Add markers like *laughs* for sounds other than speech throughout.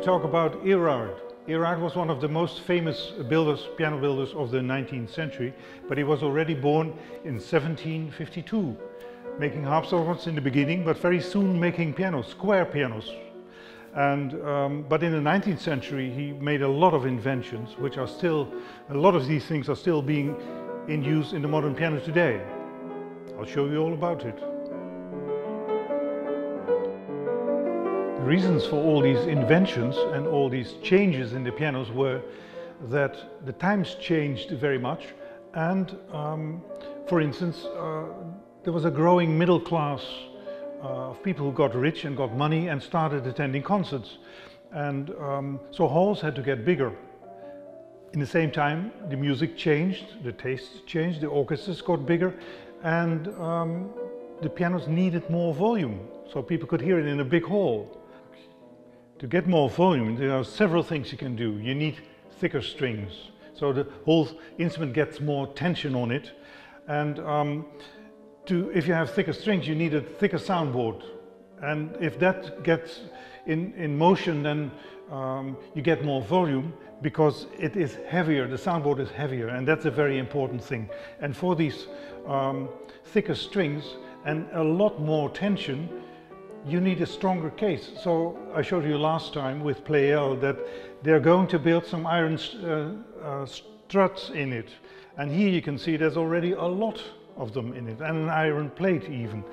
talk about Erard. Erard was one of the most famous builders, piano builders of the 19th century, but he was already born in 1752, making harps organs in the beginning, but very soon making pianos, square pianos. And, um, but in the 19th century, he made a lot of inventions, which are still, a lot of these things are still being in use in the modern piano today. I'll show you all about it. The reasons for all these inventions and all these changes in the pianos were that the times changed very much and um, for instance uh, there was a growing middle class uh, of people who got rich and got money and started attending concerts and um, so halls had to get bigger. In the same time the music changed, the tastes changed, the orchestras got bigger and um, the pianos needed more volume so people could hear it in a big hall. To get more volume, there are several things you can do. You need thicker strings, so the whole instrument gets more tension on it. And um, to, if you have thicker strings, you need a thicker soundboard. And if that gets in, in motion, then um, you get more volume because it is heavier, the soundboard is heavier, and that's a very important thing. And for these um, thicker strings and a lot more tension, you need a stronger case. So I showed you last time with Pleyel that they're going to build some iron uh, uh, struts in it. And here you can see there's already a lot of them in it and an iron plate even.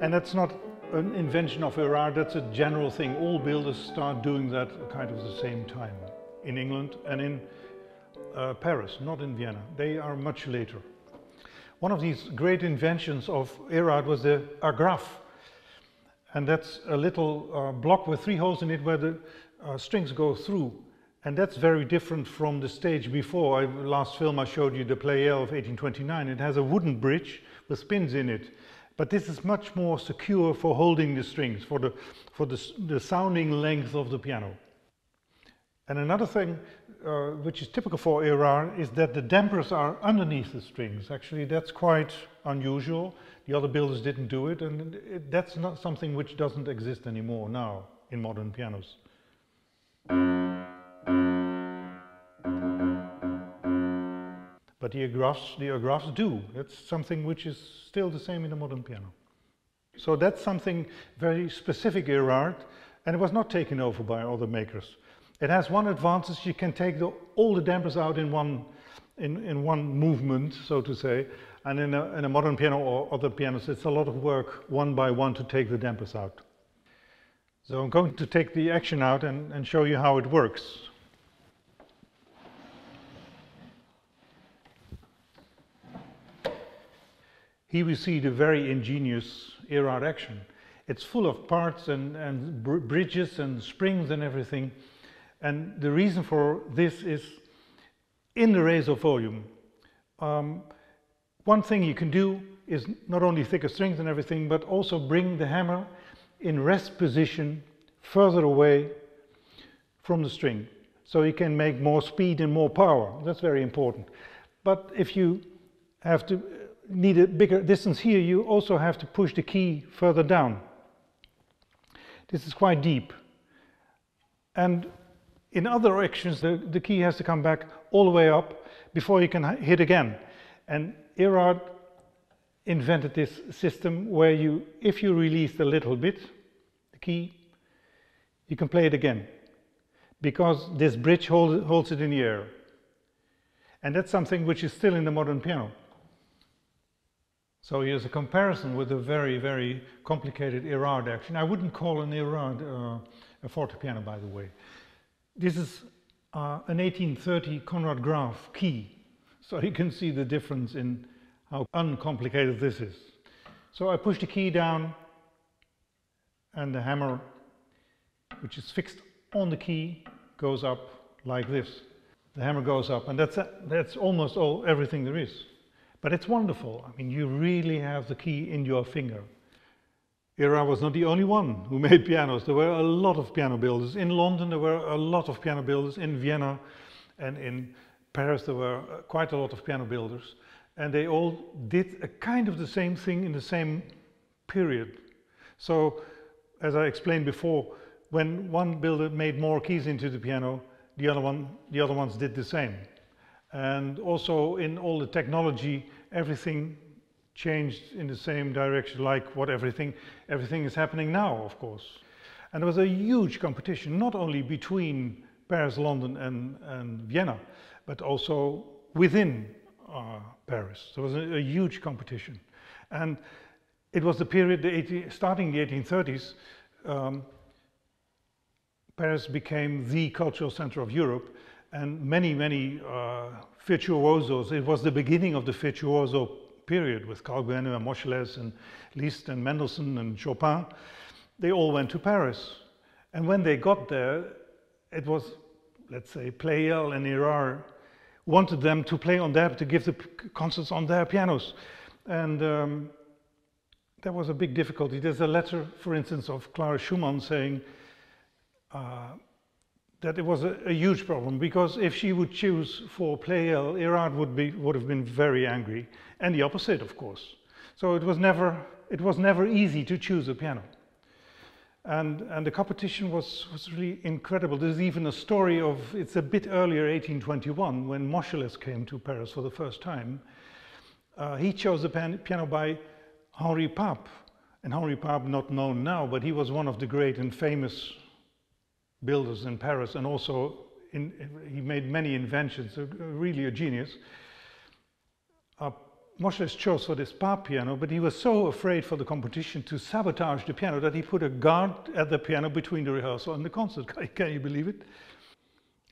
And that's not an invention of Erard, that's a general thing. All builders start doing that kind of the same time in England and in uh, Paris, not in Vienna. They are much later. One of these great inventions of Erard was the agrafe and that's a little uh, block with three holes in it where the uh, strings go through. And that's very different from the stage before. I, last film I showed you the Pleyel of 1829. It has a wooden bridge with pins in it. But this is much more secure for holding the strings, for the, for the, the sounding length of the piano. And another thing uh, which is typical for Erard is that the dampers are underneath the strings. Actually, that's quite unusual. The other builders didn't do it, and it, that's not something which doesn't exist anymore now in modern pianos. But the agrafes, the agrafes do. That's something which is still the same in the modern piano. So that's something very specific Erard, and it was not taken over by other makers. It has one advantage, you can take the, all the dampers out in one, in, in one movement, so to say, and in a, in a modern piano or other pianos, it's a lot of work one by one to take the dampers out. So I'm going to take the action out and, and show you how it works. Here we see the very ingenious Erard action. It's full of parts and, and br bridges and springs and everything. And the reason for this is in the raise of volume. Um, one thing you can do is not only thicker strings and everything, but also bring the hammer in rest position further away from the string. So you can make more speed and more power. That's very important. But if you have to uh, need a bigger distance here, you also have to push the key further down. This is quite deep. And in other actions, the, the key has to come back all the way up before you can hit again. And Erard invented this system where you, if you release a little bit, the key, you can play it again because this bridge hold, holds it in the air. And that's something which is still in the modern piano. So here's a comparison with a very, very complicated Erard action. I wouldn't call an Erard uh, a fortepiano, by the way. This is uh, an 1830 Conrad Graf key so you can see the difference in how uncomplicated this is. So I push the key down and the hammer, which is fixed on the key, goes up like this. The hammer goes up and that's, that's almost all everything there is. But it's wonderful. I mean, you really have the key in your finger. Erard was not the only one who *laughs* made pianos. There were a lot of piano builders. In London, there were a lot of piano builders. In Vienna and in Paris there were uh, quite a lot of piano builders and they all did a kind of the same thing in the same period. So as I explained before, when one builder made more keys into the piano, the other one, the other ones did the same. And also in all the technology, everything changed in the same direction like what everything, everything is happening now, of course. And there was a huge competition, not only between Paris, London and, and Vienna, but also within uh, Paris. There was a, a, huge competition. And it was the period, the 18, starting the 1830s, um, Paris became the cultural center of Europe and many, many uh, virtuosos. It was the beginning of the virtuoso period with Carl Kalkbrenner and Moscheles and Liszt and Mendelssohn and Chopin. They all went to Paris. And when they got there, it was, let's say, Pleyel and Erard wanted them to play on their, to give the concerts on their pianos. And um, was a big difficulty. There's a letter, for instance, of Clara Schumann saying uh, that it was a, a, huge problem because if she would choose for Pleyel, Erard would, be, would have been very angry, and the opposite, of course. So it was never, it was never easy to choose a piano. And, and the competition was, was really incredible. There's even a story of, it's a bit earlier, 1821, when Moscheles came to Paris for the first time. Uh, he chose the piano by Henri Pape. And Henri Pape, not known now, but he was one of the great and famous builders in Paris and also in, he made many inventions, really a genius. Uh, Moscheles chose for this Pape piano, but he was so afraid for the competition to sabotage the piano that he put a guard at the piano between the rehearsal and the concert. *laughs* Can you believe it?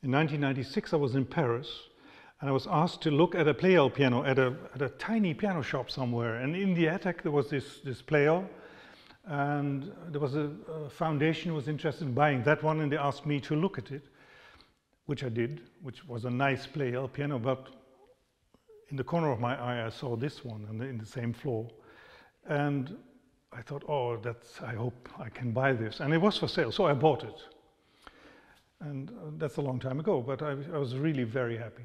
In 1996, I was in Paris and I was asked to look at a Pleyel piano at a, at a tiny piano shop somewhere. And in the attic, there was this, this Pleyel and there was a, a foundation was interested in buying that one and they asked me to look at it, which I did, which was a nice Pleyel piano, but in the corner of my eye, I saw this one and in the same floor. And I thought, oh, that's, I hope I can buy this. And it was for sale, so I bought it. And uh, that's a long time ago, but I, I was really very happy.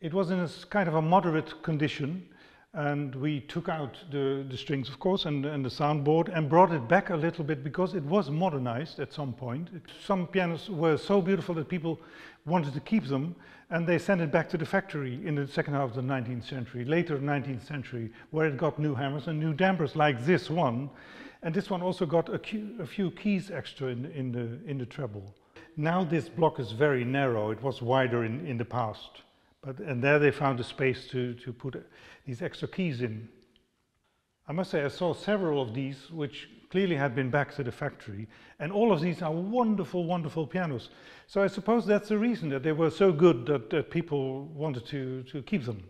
It was in a kind of a moderate condition, and we took out the, the strings, of course, and, and the soundboard, and brought it back a little bit because it was modernized at some point. It, some pianos were so beautiful that people wanted to keep them, and they sent it back to the factory in the second half of the 19th century, later 19th century, where it got new hammers and new dampers like this one. And this one also got a, a few keys extra in, in, the, in the treble. Now this block is very narrow. It was wider in, in the past. But, and there they found a space to, to put these extra keys in. I must say I saw several of these which clearly had been back to the factory and all of these are wonderful, wonderful pianos. So I suppose that's the reason that they were so good that, that people wanted to, to keep them.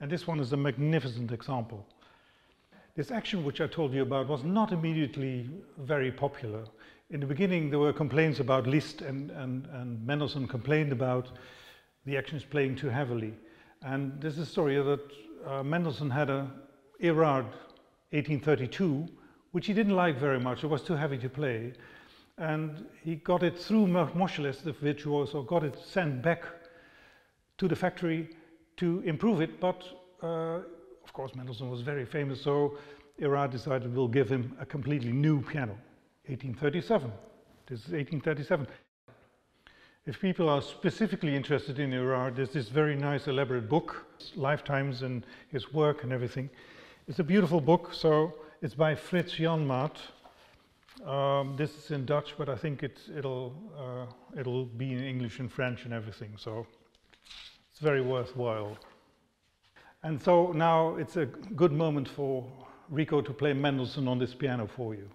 And this one is a magnificent example. This action which I told you about was not immediately very popular. In the beginning there were complaints about Liszt and, and, and Mendelssohn complained about the action is playing too heavily. And there's a story that uh, Mendelssohn had a Erard 1832, which he didn't like very much. It was too heavy to play. And he got it through Moscheles, the virtuoso, got it sent back to the factory to improve it. But uh, of course, Mendelssohn was very famous, so Erard decided we'll give him a completely new piano, 1837. This is 1837. If people are specifically interested in Erard, there's this very nice elaborate book, Lifetimes and his work and everything. It's a beautiful book, so it's by Frits Janmaat. Um, this is in Dutch, but I think it, it'll, uh, it'll be in English and French and everything, so it's very worthwhile. And so now it's a good moment for Riko to play Mendelssohn on this piano for you.